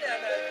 China.